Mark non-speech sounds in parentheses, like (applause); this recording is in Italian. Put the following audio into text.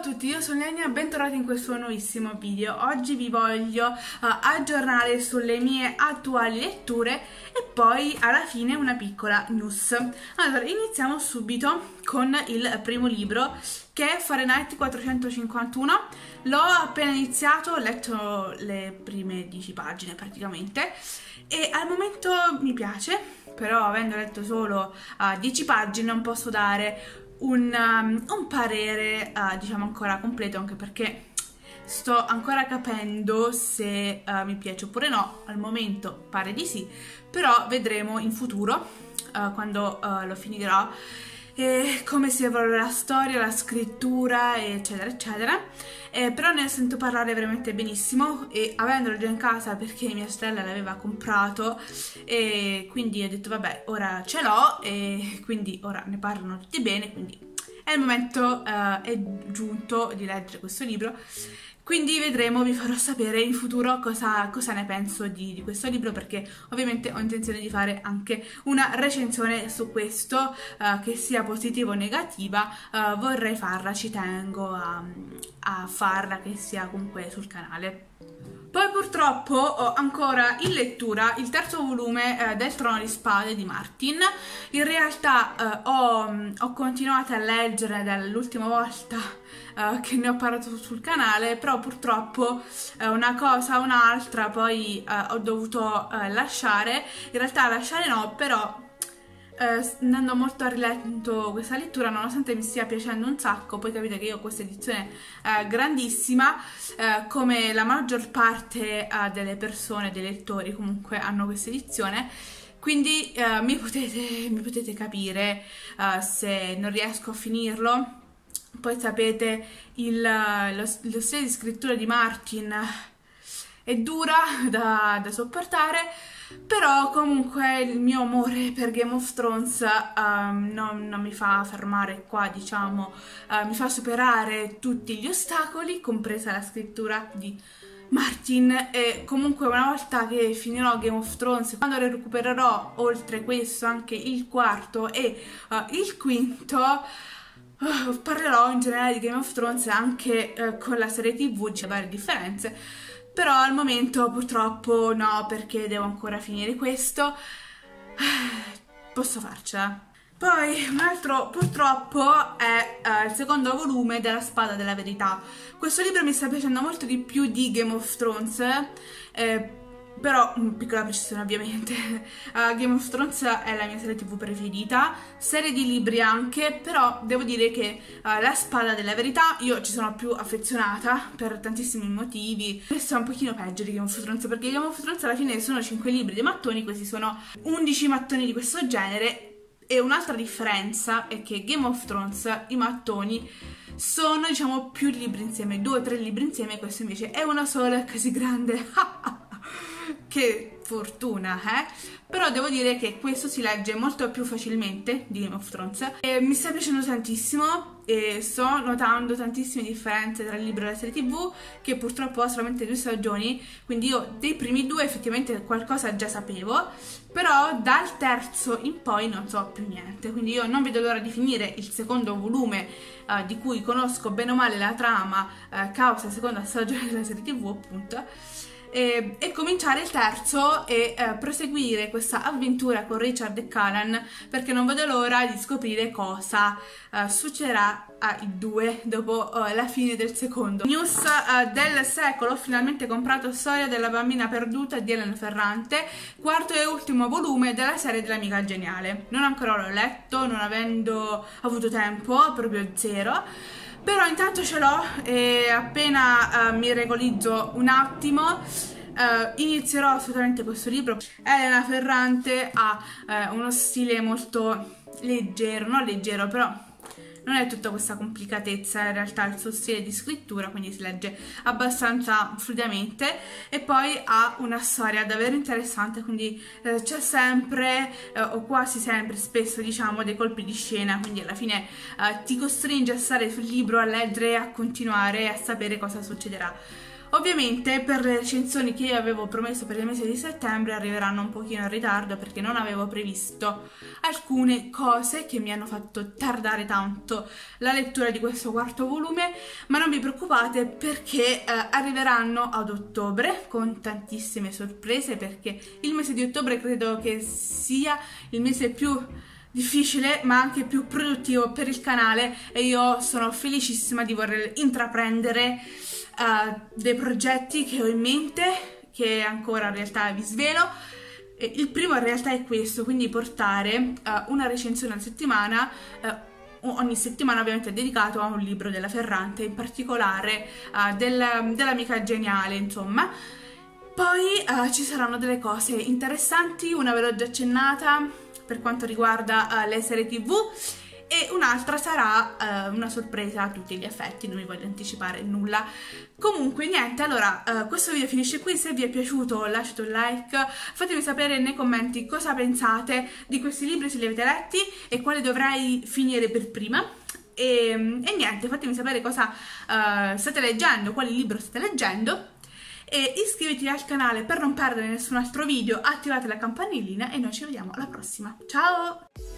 a tutti, io sono Lenia e bentornati in questo nuovissimo video. Oggi vi voglio uh, aggiornare sulle mie attuali letture e poi alla fine una piccola news. Allora, iniziamo subito con il primo libro che è Fahrenheit 451. L'ho appena iniziato, ho letto le prime 10 pagine praticamente e al momento mi piace, però avendo letto solo uh, 10 pagine non posso dare un, um, un parere, uh, diciamo, ancora completo, anche perché sto ancora capendo se uh, mi piace oppure no. Al momento pare di sì, però vedremo in futuro, uh, quando lo finirò, e come si evolve la storia, la scrittura, eccetera, eccetera. Eh, però ne sento parlare veramente benissimo e avendolo già in casa perché mia sorella l'aveva comprato e quindi ho detto vabbè ora ce l'ho e quindi ora ne parlano tutti bene quindi è il momento, uh, è giunto di leggere questo libro quindi vedremo, vi farò sapere in futuro cosa, cosa ne penso di, di, questo libro perché ovviamente ho intenzione di fare anche una recensione su questo, uh, che sia positiva o negativa, uh, vorrei farla, ci tengo a, a farla che sia comunque sul canale. Poi purtroppo ho ancora in lettura il terzo volume eh, del Trono di Spade di Martin. In realtà eh, ho, ho, continuato a leggere dall'ultima volta eh, che ne ho parlato sul canale, però purtroppo eh, una cosa o un'altra poi eh, ho dovuto eh, lasciare. In realtà lasciare no, però eh, andando molto a rilento questa lettura, nonostante mi stia piacendo un sacco, poi capite che io ho questa edizione eh, grandissima, eh, come la maggior parte eh, delle persone, dei lettori comunque hanno questa edizione, quindi eh, mi potete, (laughs) mi, potete, capire eh, se non riesco a finirlo. Poi sapete, il, lo, lo stile di scrittura di Martin è dura (laughs) da, da sopportare, però comunque il mio amore per Game of Thrones um, non, non, mi fa fermare qua, diciamo, uh, mi fa superare tutti gli ostacoli, compresa la scrittura di Martin. E comunque una volta che finirò Game of Thrones, quando recupererò oltre questo anche il quarto e uh, il quinto, uh, parlerò in generale di Game of Thrones anche uh, con la serie tv, c'è varie differenze però al momento purtroppo no perché devo ancora finire questo. (sighs) Posso farcela. Poi un altro purtroppo è uh, il secondo volume della Spada della Verità. Questo libro mi sta piacendo molto di più di Game of Thrones eh, però, piccola precisione ovviamente, (laughs) uh, Game of Thrones è la mia serie tv preferita, serie di libri anche, però devo dire che uh, La Spada della Verità io ci sono più affezionata per tantissimi motivi. Questo è un pochino peggio di Game of Thrones perché Game of Thrones alla fine sono 5 libri di mattoni, questi sono 11 mattoni di questo genere e un'altra differenza è che Game of Thrones, i mattoni, sono diciamo più libri insieme, due o tre libri insieme, questo invece è una sola così grande. (laughs) che fortuna, eh? Però devo dire che questo si legge molto più facilmente di Game of Thrones. E mi sta piacendo tantissimo e sto notando tantissime differenze tra il libro e la serie tv che purtroppo ha solamente due stagioni quindi io dei primi due effettivamente qualcosa già sapevo però dal terzo in poi non so più niente. Quindi io non vedo l'ora di finire il secondo volume uh, di cui conosco bene o male la trama uh, causa seconda stagione della serie tv appunto e, e cominciare il terzo e eh, proseguire questa avventura con Richard e Callan perché non vedo l'ora di scoprire cosa eh, succederà ai due dopo uh, la fine del secondo. News uh, del secolo, finalmente comprato Storia della bambina perduta di Elena Ferrante, quarto e ultimo volume della serie dell'amica geniale. Non ancora l'ho letto, non avendo avuto tempo, proprio zero. Però intanto ce l'ho e appena uh, mi regolizzo un attimo uh, inizierò assolutamente questo libro. Elena Ferrante ha uh, uno stile molto leggero, non leggero però non è tutta questa complicatezza in realtà il suo stile di scrittura quindi si legge abbastanza fluidamente e poi ha una storia davvero interessante quindi eh, c'è sempre eh, o quasi sempre spesso diciamo dei colpi di scena quindi alla fine eh, ti costringe a stare sul libro a leggere a continuare a sapere cosa succederà Ovviamente per le recensioni che io avevo promesso per il mese di settembre arriveranno un pochino in ritardo perché non avevo previsto alcune cose che mi hanno fatto tardare tanto la lettura di questo quarto volume, ma non vi preoccupate perché eh, arriveranno ad ottobre con tantissime sorprese perché il mese di ottobre credo che sia il mese più difficile ma anche più produttivo per il canale e io sono felicissima di voler intraprendere uh, dei progetti che ho in mente che ancora in realtà vi svelo. Il primo in realtà è questo quindi portare uh, una recensione a settimana uh, ogni settimana ovviamente dedicato a un libro della Ferrante in particolare del, dell'amica geniale insomma. Poi ci saranno delle cose interessanti una ve l'ho già accennata per quanto riguarda uh, le serie tv e un'altra sarà uh, una sorpresa a tutti gli effetti, non vi voglio anticipare nulla. Comunque niente, allora uh, questo video finisce qui, se vi è piaciuto lasciate un like, fatemi sapere nei commenti cosa pensate di questi libri, se li avete letti e quale dovrei finire per prima. E, e niente, fatemi sapere cosa uh, state leggendo, quali libro state leggendo e iscriviti al canale per non perdere nessun altro video, attivate la campanellina e noi ci vediamo alla prossima. Ciao!